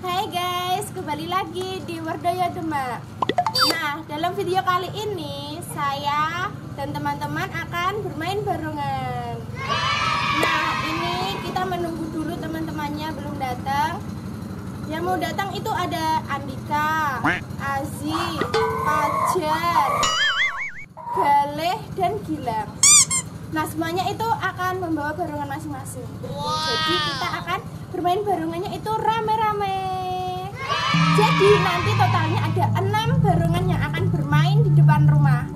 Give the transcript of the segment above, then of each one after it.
Hai guys, kembali lagi di Wardaya Demak. Nah, dalam video kali ini saya dan teman-teman akan bermain barongan. Nah, ini kita menunggu dulu teman-temannya belum datang. Yang mau datang itu ada Andika, Azi, Fajar, Galeh, dan Gilang. Nah, semuanya itu akan membawa barongan masing-masing. Jadi kita akan bermain barongannya itu rame-rame. Jadi nanti totalnya ada enam barongan yang akan bermain di depan rumah.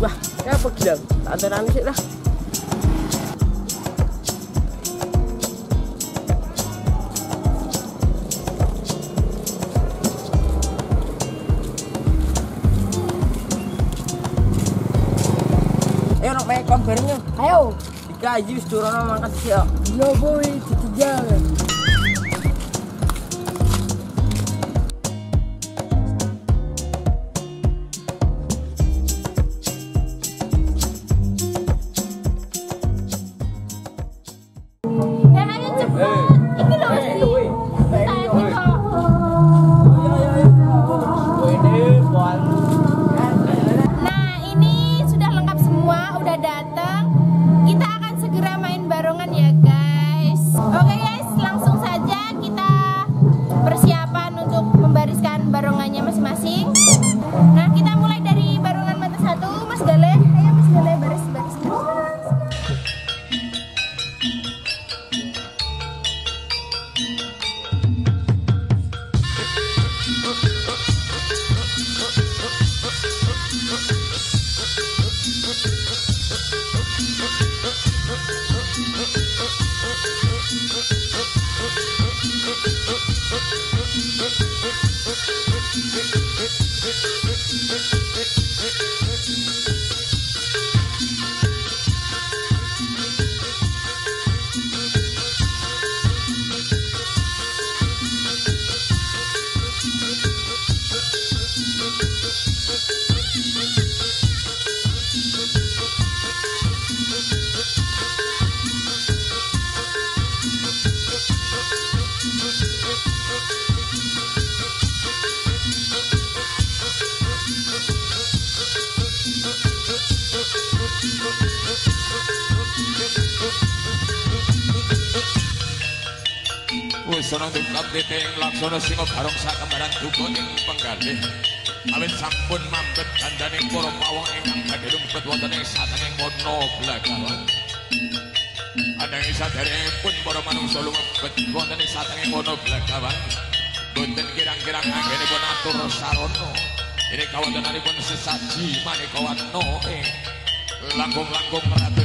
Wah, ya apa gilang? Tak ada nangis lah. Ayo nak main kon barengnya. Ayo Dikaji wis durana mangkat sih. ya. Boy, dikejar that Wusana dukap diting laksana singa barong sakembaran duka ing penggalih. Awit sampun mambet dandaning para pawang ingkang badhe lumpet wonten ing satenging kono blagawan Ananging saderengipun para manungsa lumebet wonten ing satenging kono blagawan Boten kirang-kirang anggenipun atur sarana. Ini kawontenanipun sesaji maneka warna ing langkung-langkung ratu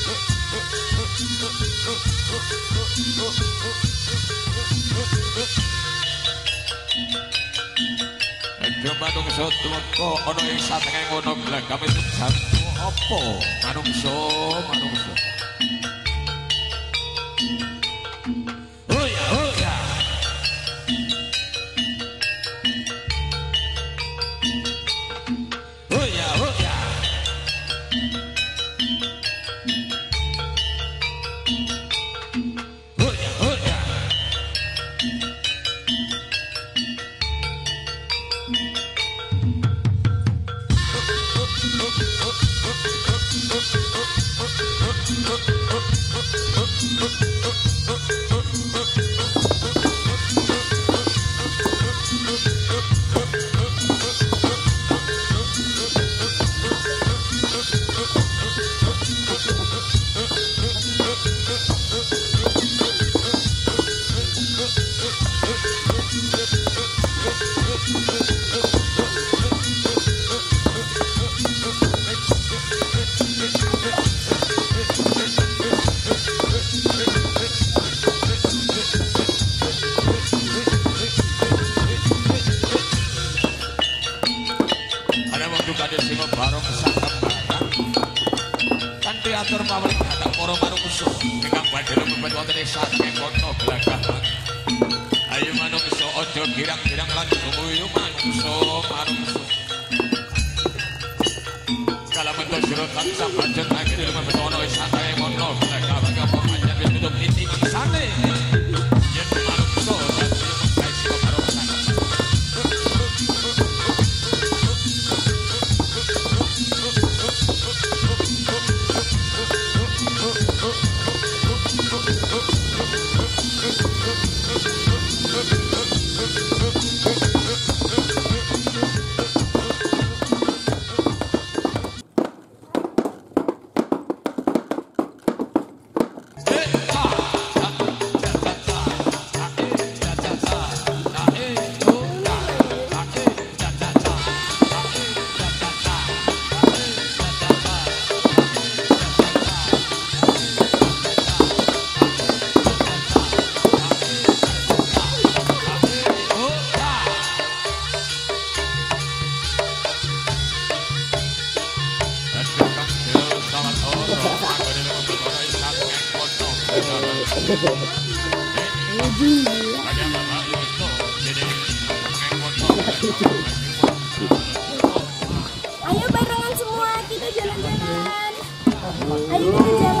manungsa tumeka ana ing satengah ngono glagame jatuh apa manungsa manungsa sasi kono belakangan ayo manungso ojo girang-girang lan sumuyu manungso manungso kala mentok sira kan pancen akhire lumayan ono isa mono. Kono belakangan kapan aja wis ditutup iki mangsane Ayo barengan semua kita jalan-jalan. Ayo kita jalan.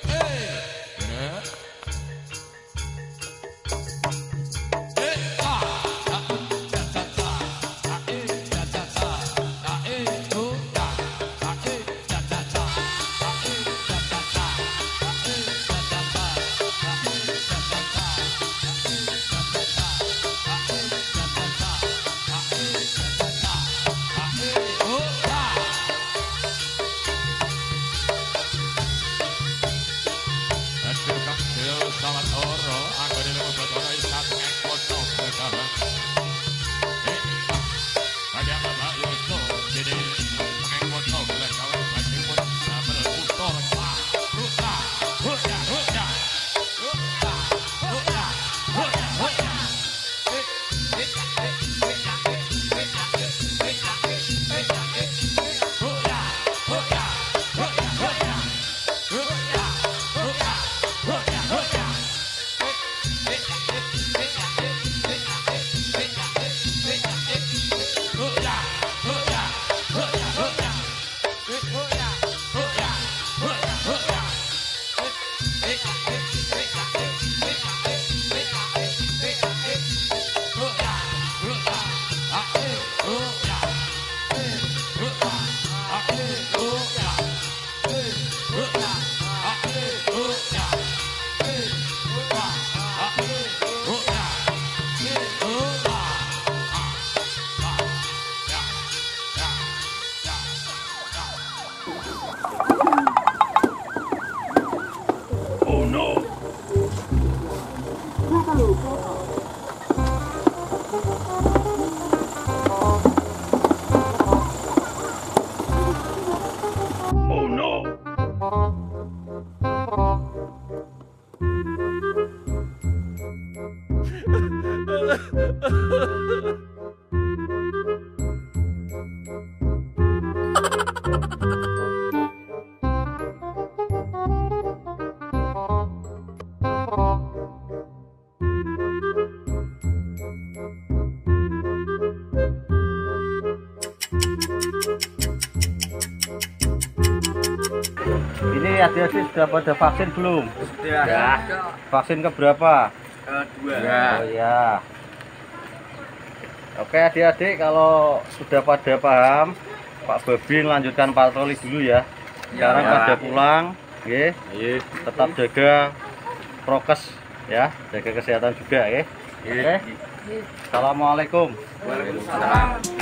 adik-adik sudah pada vaksin belum? Ya. Vaksin keberapa? Dua. Oh iya. Oke adik-adik kalau sudah pada paham, Pak Babin lanjutkan patroli dulu ya. Sekarang Ya. pada pulang, nggih. Iya. Tetap jaga prokes ya, jaga kesehatan juga ya. Oke. Assalamualaikum. Waalaikumsalam.